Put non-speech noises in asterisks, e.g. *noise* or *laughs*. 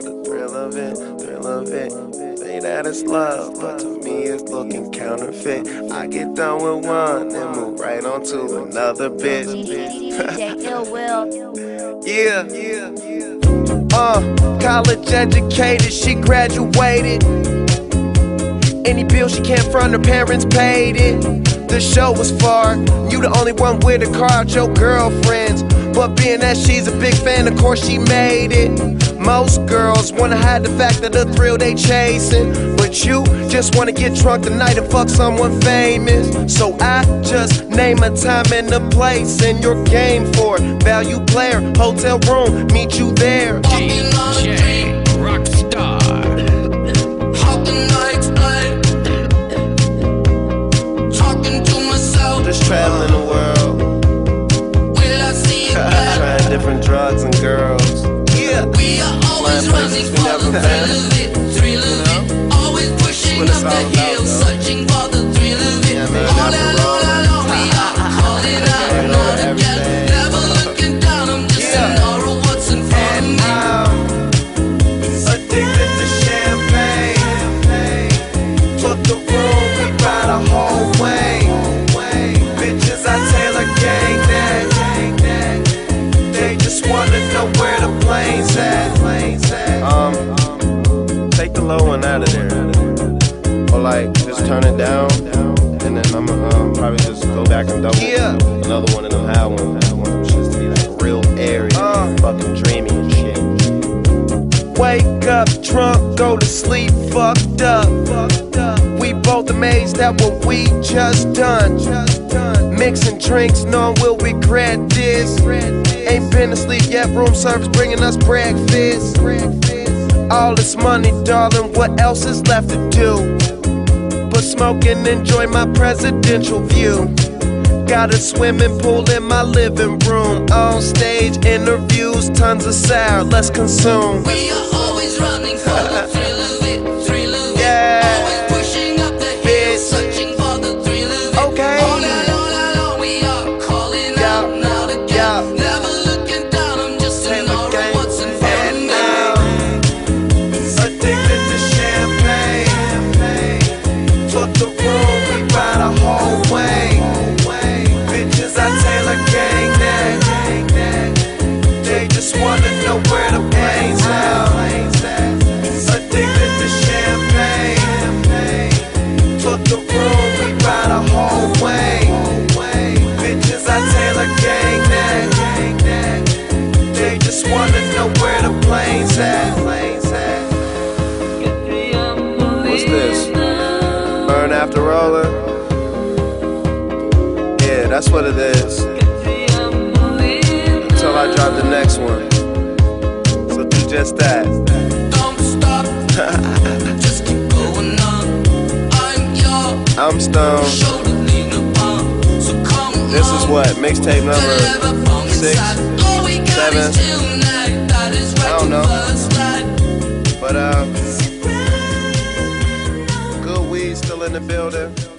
the thrill of it, thrill of it. Say that it's love, but to me it's looking counterfeit. I get done with one and move right on to another bitch. DJ Ill Will. Yeah, yeah, yeah. Uh, college educated, she graduated. Any bill she can't front, her parents paid it. The show was far, you the only one with a car your girlfriends. But being that she's a big fan, of course she made it. Most girls wanna hide the fact that the thrill they chasing. But you just wanna get drunk tonight and fuck someone famous. So I just name a time and a place and your game for it. Value player, hotel room, meet you there. Always Flying running places for we never the of it, thrill of it. Always pushing up the hill, searching for the thrill of it. Yeah, man, all after that, all all. that, all like, just turn it down. And then I'ma um, probably just go back and double Yeah. another one of them high ones. I want them shits to be like real airy, Uh. fucking dreamy and shit. Wake up drunk, go to sleep fucked up. Fucked up. We both amazed at what we just done. Just done. Mixing drinks, knowing we'll regret this. Ain't been asleep yet, room service bringing us breakfast. breakfast. All this money, darling, what else is left to do? But smoke and enjoy my presidential view. Got a swimming pool in my living room. On stage interviews, tons of sour, let's consume. We are always running for just wanna know where the plane's at. What's this? Burn after rolling? Yeah, that's what it is. Until I drop the next one. So do just that. Don't stop, *laughs* just keep going on. I'm your I'm stoned. shoulder lean upon, so come This is what? Mixtape number whatever. I don't know. But, uh, good weed still in the building.